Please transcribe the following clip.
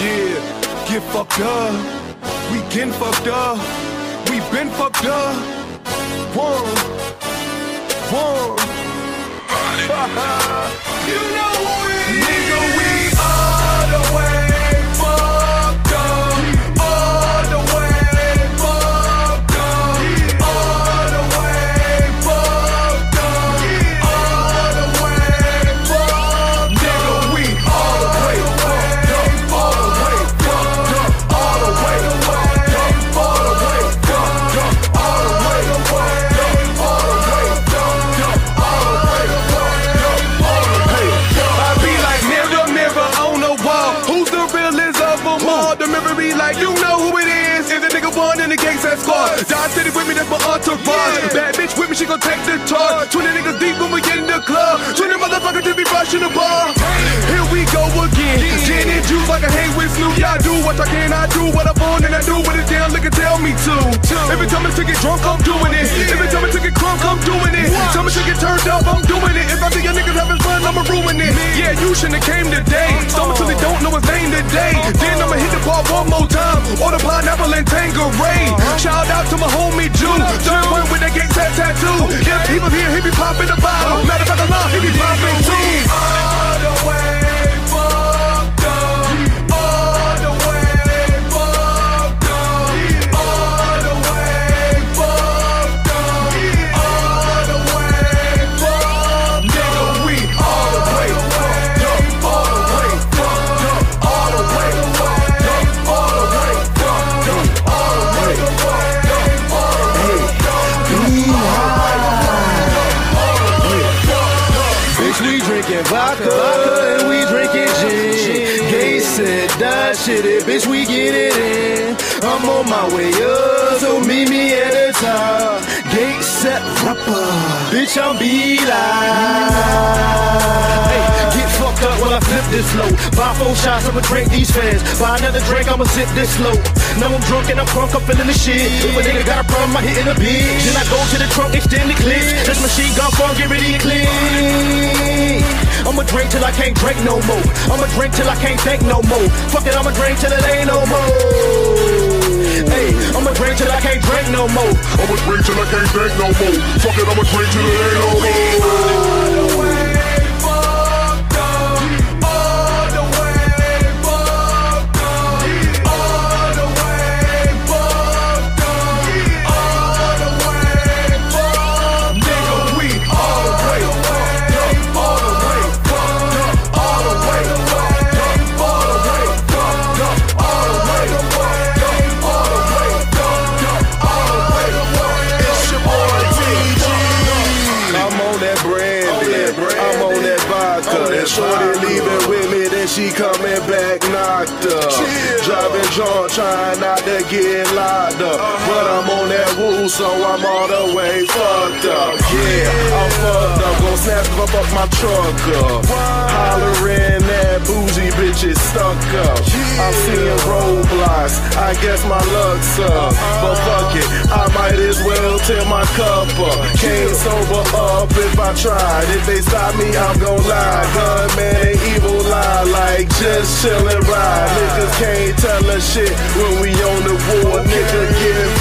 Yeah, get fucked up. We getting fucked up. We been fucked up. One, one. you know like, you know who it is. Is the nigga one in the gangs that squad? Die City with me, that's my entourage. Bad bitch with me, she gon' take the charge. 20 niggas deep when we get in the club. 20 motherfuckers just be rushing the bar. Here we go again. Gin and juice like I hang with Snoop. Yeah, I do what I can, I do what I want, and I do what it's down. Look and tell me to. Every time I took it drunk, I'm doing it. Every time I took it crunk, I'm doing it. Tell me to get turned up, I'm doing it. If I see your niggas having fun, I'ma ruin it. Yeah, you shouldn't have came today. Stole till they don't know his name today. Then Bar one more time. Order pineapple and Tanqueray. Shout out to my homie Jew. Third one with that gang drinking vodka and we drinking gin. Gay said that shit, it, bitch, we get it in. I'm on my way up, so meet me at the top. Gate Set rapper, bitch, I'm be Hey, get fucked up while I flip this low. Buy four shots, I'ma drink these fans. Buy another drink, I'ma sip this slow. Now I'm drunk and I'm crunk, I'm feeling the shit. If a nigga got a problem, I hitting a bitch. Then I go to the trunk, extend the clips. This machine gun phone, get ready to clean. Drink till I can't drink no more. I'ma drink till I can't think no more. Fuck it, I'ma drink till it ain't no more. Hey, I'ma drink till I can't drink no more. I'ma drink till I can't drink no more. Fuck it, I'ma drink till it ain't no more. Leaving with me, then she coming back knocked up. Driving drunk, trying not to get locked up. But I'm on that woo, so I'm all the way fucked up. Yeah, I'm fucked up. Gon' snap I fuck my truck up. Hollering at bougie bitches stuck up. I'm seeing roadblocks. I guess my luck's up. But fuck it, I might as well tear my cup up. Can't sober up if I tried. If they stop me, I'm gon' lie. Gunman ain't evil lie like just chill and ride. Niggas can't tell us shit when we on the war. Nigga getting